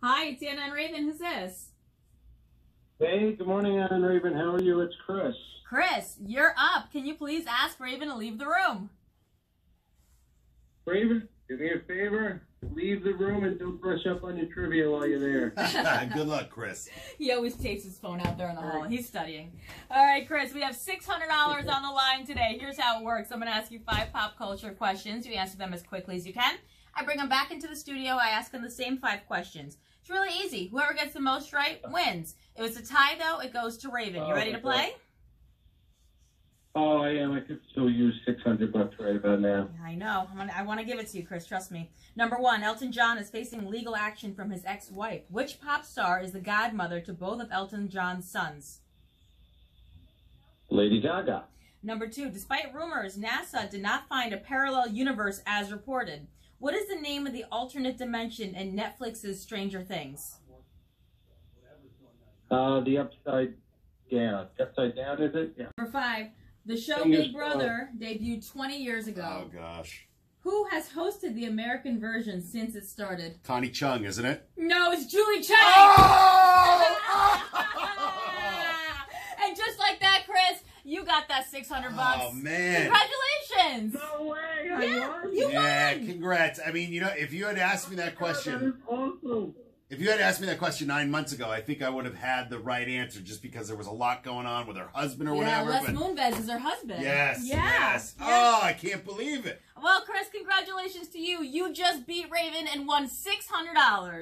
Hi, it's Anna and Raven. Who's this? Hey, good morning, Ann and Raven. How are you? It's Chris. Chris, you're up. Can you please ask Raven to leave the room? Raven, do me a favor. Leave the room and don't brush up on your trivia while you're there. Good luck, Chris. He always takes his phone out there in the hall. He's studying. All right, Chris, we have $600 on the line today. Here's how it works. I'm going to ask you five pop culture questions. You answer them as quickly as you can. I bring them back into the studio. I ask them the same five questions. It's really easy. Whoever gets the most right wins. If it's a tie, though, it goes to Raven. You oh, ready to play? Oh, I am. I could still use 600 bucks right about now. I know. I'm gonna, I want to give it to you, Chris. Trust me. Number one, Elton John is facing legal action from his ex-wife. Which pop star is the godmother to both of Elton John's sons? Lady Gaga. Number two, despite rumors, NASA did not find a parallel universe as reported. What is the name of the alternate dimension in Netflix's Stranger Things? Uh, the upside down. The upside down, is it? Yeah. Number five, the show Fingers Big Brother debuted 20 years ago. Oh gosh. Who has hosted the American version since it started? Connie Chung, isn't it? No, it's Julie Chen! Oh! and just like that, Chris, you got that 600 bucks. Oh man. Congratulations! No way! Yeah, you Yeah, won! congrats. I mean, you know, if you had asked me that That is question, awesome. if you had asked me that question nine months ago, I think I would have had the right answer just because there was a lot going on with her husband or Yeah, whatever. Les but Moonves is her husband. yes, Yeah. yes. Yeah. Oh, I can't believe it. Well, Chris, congratulations to you. You just beat Raven and won $600.